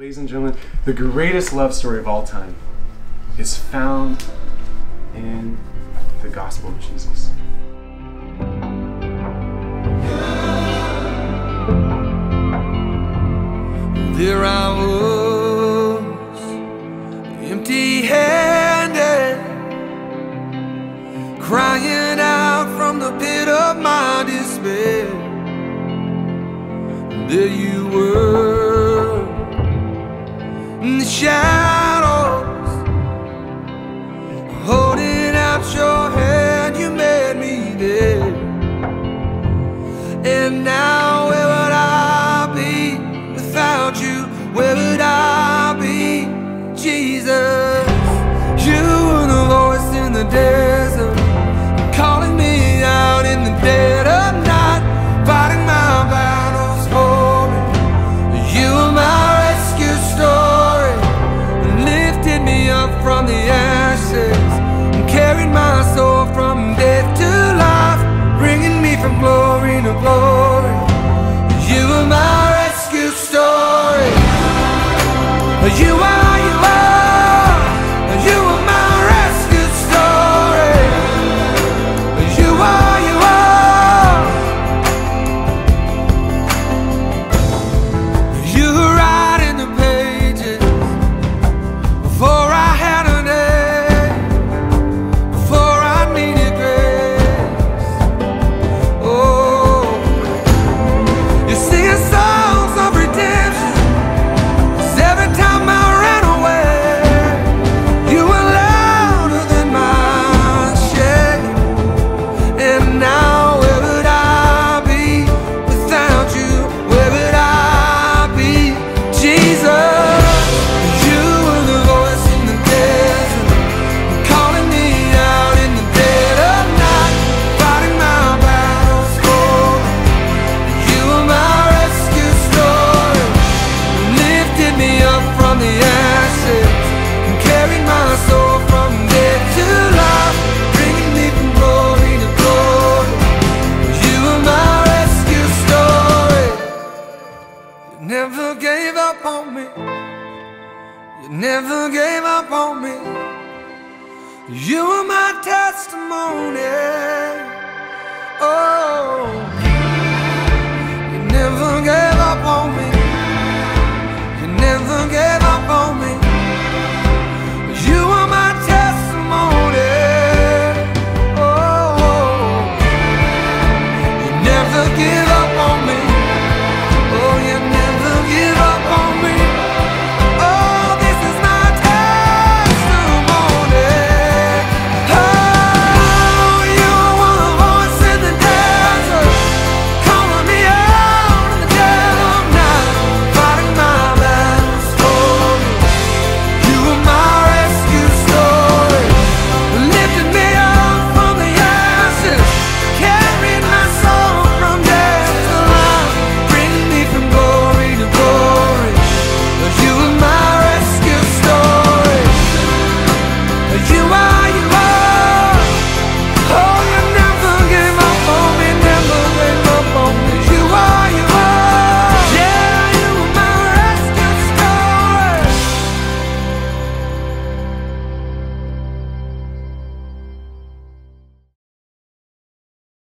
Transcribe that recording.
Ladies and gentlemen, the greatest love story of all time is found in the gospel of Jesus. There I was, empty handed, crying out from the pit of my despair. There you were shine. up on me. You never gave up on me. You were my testimony. Oh, you never gave up on me. You never gave up on me. You were my testimony. Oh, you never give